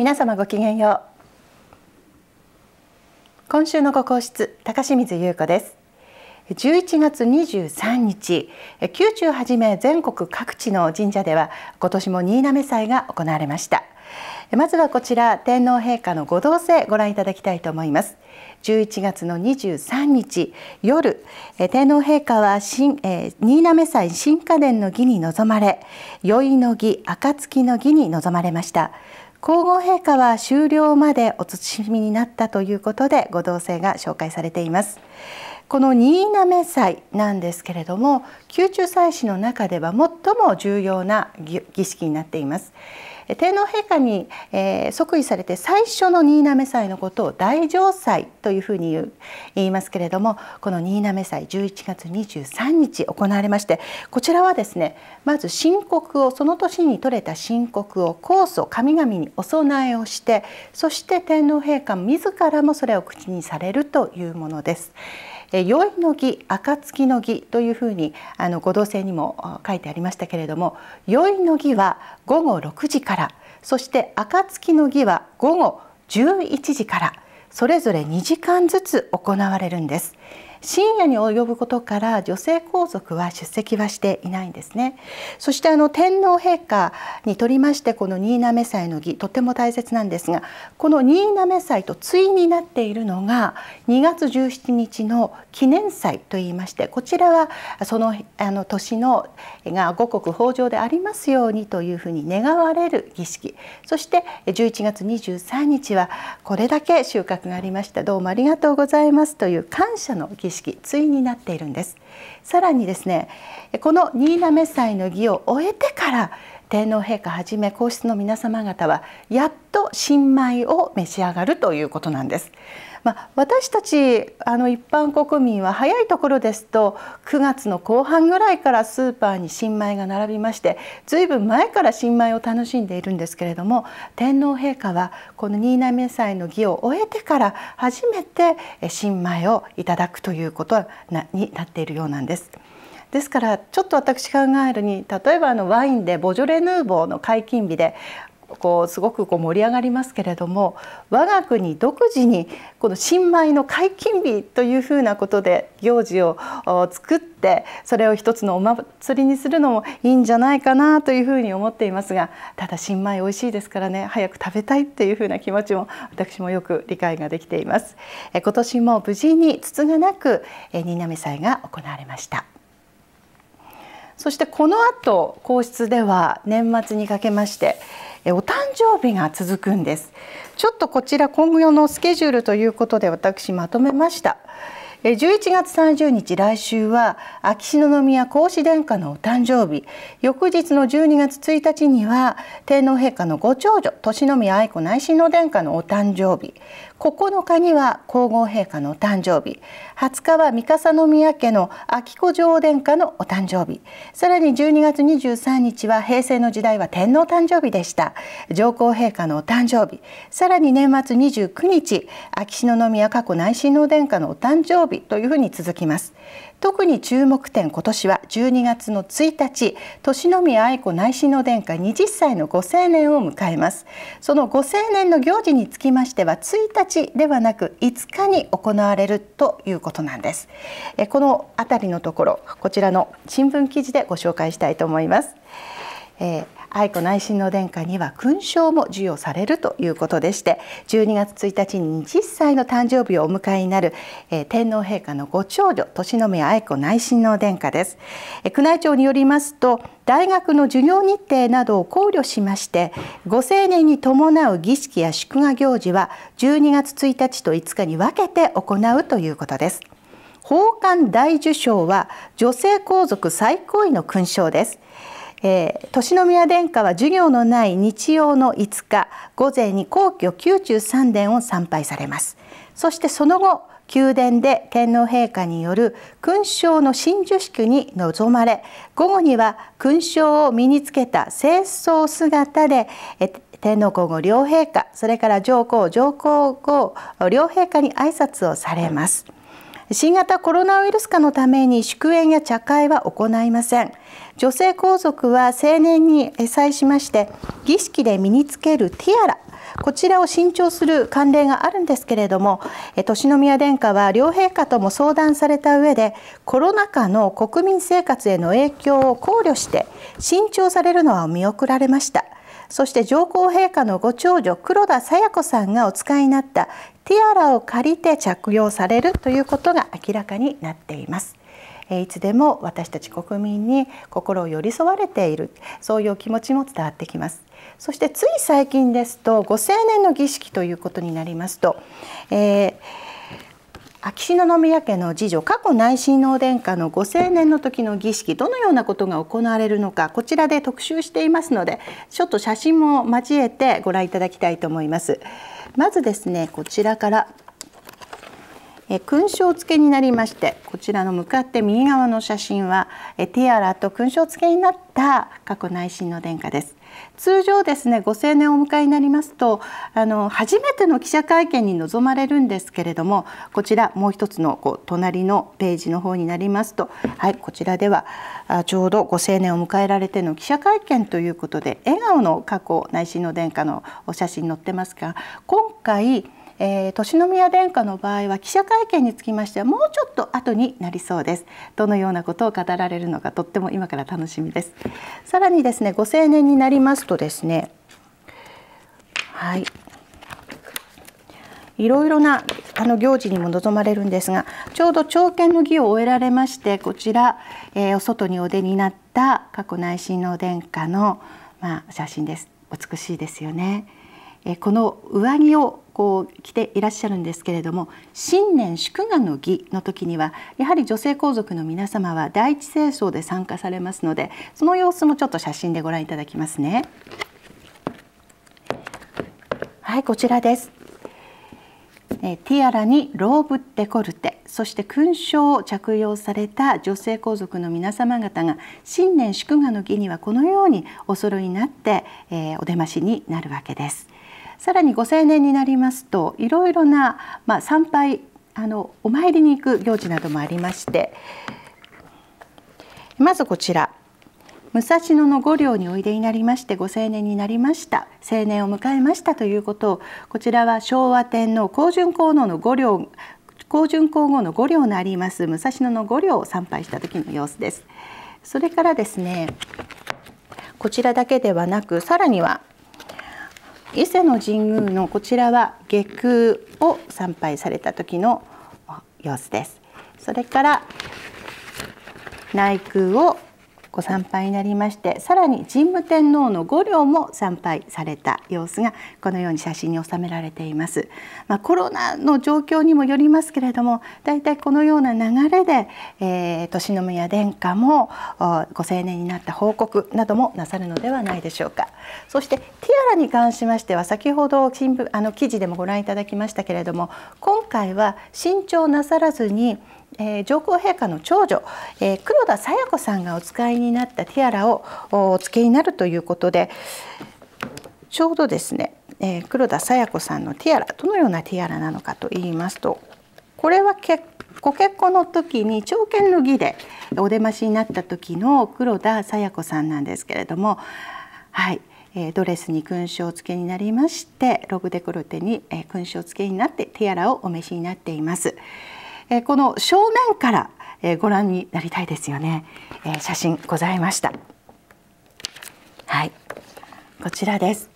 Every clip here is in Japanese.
皆様ごきげんよう。今週のご皇室高清水優子です。11月23日宮中はじめ全国各地の神社では今年も新滑祭が行われました。まずはこちら天皇陛下のご動静ご覧いただきたいと思います。11月の23日夜天皇陛下は新、えー、新滑祭新家電の儀に臨まれ宵の儀暁の儀に臨まれました。皇后陛下は終了までお慎みになったということでご同棲が紹介されています。この新滑祭なんですけれども宮中祭祀の中では最も重要な儀式になっています。天皇陛下に、即位されて最初の新滑祭のことを大城祭というふうに言いますけれどもこの新滑祭11月23日行われましてこちらはですねまず申告をその年に取れた申告を酵素神々にお供えをしてそして天皇陛下自らもそれを口にされるというものです。良いの儀暁の儀というふうにあのご動静にも書いてありましたけれども宵の儀は午後6時からそして暁の儀は午後11時からそれぞれ2時間ずつ行われるんです。深夜に及ぶことから女性皇族は出席はしていないんですね。そしてあの天皇陛下にとりましてこの新滑祭の儀とても大切なんですがこの新滑祭と対になっているのが2月17日の記念祭といいましてこちらはそのあの年のが五穀豊穣でありますようにというふうに願われる儀式。そして11月23日はこれだけ収穫がありました。どうもありがとうございますという感謝の儀式。式対になっているんですさらにですねこの新滑祭の儀を終えてから天皇陛下はじめ皇室の皆様方はやっと新米を召し上がるということなんです。まあ、私たちあの一般国民は早いところですと9月の後半ぐらいからスーパーに新米が並びましてずいぶん前から新米を楽しんでいるんですけれども天皇陛下はこの新滑祭の儀を終えてから初めて新米をいただくということになっているようなんです。ですからちょっと私考えるに例えばあのワインでボジョレ・ヌーボーの解禁日でこうすごくこう盛り上がりますけれども我が国独自にこの新米の解禁日というふうなことで行事を作ってそれを一つのお祭りにするのもいいんじゃないかなというふうに思っていますがただ新米美味しいですからね早く食べたいっていうふうな気持ちも私もよく理解ができています。今年も無事につつがなく新滑祭が行われました。そしてこの後皇室では年末にかけましてお誕生日が続くんです。ちょっとこちら今後のスケジュールということで私まとめました。11月30日来週は秋篠宮皇嗣殿下のお誕生日。翌日の12月1日には天皇陛下のご長女年宮愛子内親王殿下のお誕生日。9日には皇后陛下のお誕生日。20日は三笠宮家の秋子女王殿下のお誕生日。さらに12月23日は平成の時代は天皇誕生日でした。上皇陛下のお誕生日。さらに年末29日秋篠宮佳子内親王殿下のお誕生日というふうに続きます。特に注目点今年は12月の1日年宮愛子内親王殿下20歳のご成年を迎えます。そのご成年の行事につきましては1日ではなく5日に行われるということなんです。このあたりのところこちらの新聞記事でご紹介したいと思います、えー愛子内親王殿下には勲章も授与されるということでして12月1日に20歳の誕生日をお迎えになる、えー、天皇陛下のご長女年宮愛子内親王殿下です、えー、宮内庁によりますと大学の授業日程などを考慮しましてご成年に伴う儀式や祝賀行事は12月1日と5日に分けて行うということです。宝冠大受賞は女性皇族最高位の勲章です。えー、年宮殿下は授業のない日曜の5日午前に皇居宮中三殿を参拝されますそしてその後宮殿で天皇陛下による勲章の親授式に臨まれ午後には勲章を身につけた清掃姿で天皇皇后両陛下それから上皇上皇后両陛下に挨拶をされます。新型コロナウイルス化のために祝宴や茶会は行いません。女性皇族は青年に際しまして儀式で身につけるティアラ。こちらを新調する慣例があるんですけれども年宮殿下は両陛下とも相談された上でコロナ禍の国民生活への影響を考慮して新調されるのは見送られました。そして上皇陛下のご長女黒田清子さんがお使いになったティアラを借りて着用されるということが明らかになっています。いつでも私たち国民に心を寄り添われているそういう気持ちも伝わってきます。そしてつい最近ですとご成年の儀式ということになりますと、えー、秋篠宮家の次女過去内親王殿下のご成年の時の儀式どのようなことが行われるのかこちらで特集していますのでちょっと写真も交えてご覧いただきたいと思います。まずですねこちらからえ勲章付けになりましてこちらの向かって右側の写真はえティアラと勲章付けになった過去内親の殿下です。通常ですねご成年をお迎えになりますとあの初めての記者会見に臨まれるんですけれどもこちらもう一つのこう隣のページの方になりますとはいこちらではあちょうどご成年を迎えられての記者会見ということで笑顔の過去内親の殿下のお写真載ってますが今回えー、年宮殿下の場合は記者会見につきましてはもうちょっと後になりそうです。どのようなことを語られるのかとっても今から楽しみです。さらにですねご成年になりますとですねはい。いろいろなあの行事にも臨まれるんですがちょうど朝見の儀を終えられましてこちら、えー、お外にお出になった過去内親王殿下の、まあ、写真です。美しいですよね。え、この上着をこう着ていらっしゃるんですけれども新年祝賀の儀の時にはやはり女性皇族の皆様は第一清掃で参加されますのでその様子もちょっと写真でご覧いただきますね。はいこちらです。えティアラにローブデコルテそして勲章を着用された女性皇族の皆様方が新年祝賀の儀にはこのようにお揃いになって、えー、お出ましになるわけです。さらにご成年になりますといろいろな、まあ、参拝あのお参りに行く行事などもありましてまずこちら武蔵野の御陵においでになりましてご成年になりました成年を迎えましたということをこちらは昭和天皇光順皇后の御陵光順皇后の御陵のあります武蔵野の御陵を参拝した時の様子です。それからですねこちらだけではなくさらには伊勢の神宮のこちらは下宮を参拝された時の様子です。それから内宮をご参拝になりましてさらに神武天皇の御陵も参拝された様子がこのように写真に収められています。まあ、コロナの状況にもよりますけれどもだいたいこのような流れで、えー、年宮殿下もご成年になった報告などもなさるのではないでしょうか。そしてティアラに関しましては先ほど新聞あの記事でもご覧いただきましたけれども今回は新調なさらずにえー、上皇陛下の長女、えー、黒田清子さんがお使いになったティアラをお付けになるということでちょうどですね、えー、黒田清子さんのティアラどのようなティアラなのかと言いますとこれは結ご結婚の時に朝見の儀でお出ましになった時の黒田清子さんなんですけれどもはい、ドレスに勲章付けになりましてロブデコルテに、勲章付けになってティアラをお召しになっています。えこの正面からえご覧になりたいですよね、え写真ございました。はい。こちらです。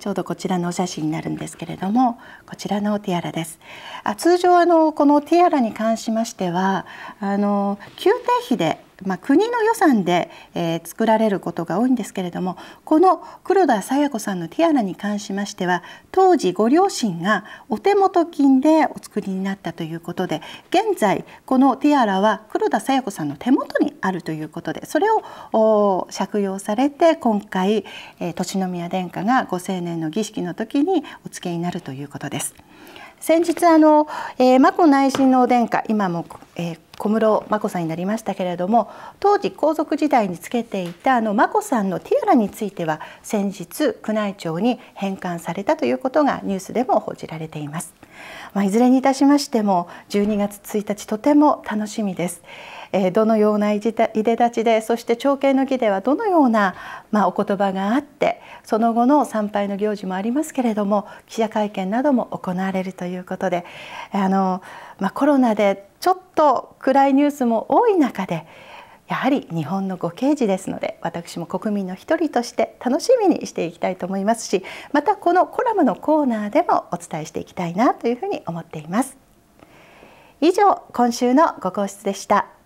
ちょうどこちらのお写真になるんですけれどもこちらのティアラです。あ通常あのこのティアラに関しましてはあの宮廷費でまあ、国の予算で、えー、作られることが多いんですけれどもこの黒田清子さんのティアラに関しましては当時ご両親がお手元金でお作りになったということで現在このティアラは黒田清子さんの手元にあるということでそれを借用されて今回、えー、年宮殿下がご成年の儀式の時にお付けになるということです。先日あの、えー、眞子内親王殿下今も、えー小室眞子さんになりましたけれども当時皇族時代につけていたあの眞子さんのティアラについては先日宮内庁に返還されたということがニュースでも報じられています。まあ、いずれにいたしましても12月1日とても楽しみです。え、どのようないで立ちでそして朝見の儀ではどのような、まあ、お言葉があってその後の参拝の行事もありますけれども記者会見なども行われるということであの、まあ、コロナでちょっと暗いニュースも多い中でやはり日本のご刑事ですので私も国民の一人として楽しみにしていきたいと思いますしまたこのコラムのコーナーでもお伝えしていきたいなというふうに思っています。以上今週のご皇室でした。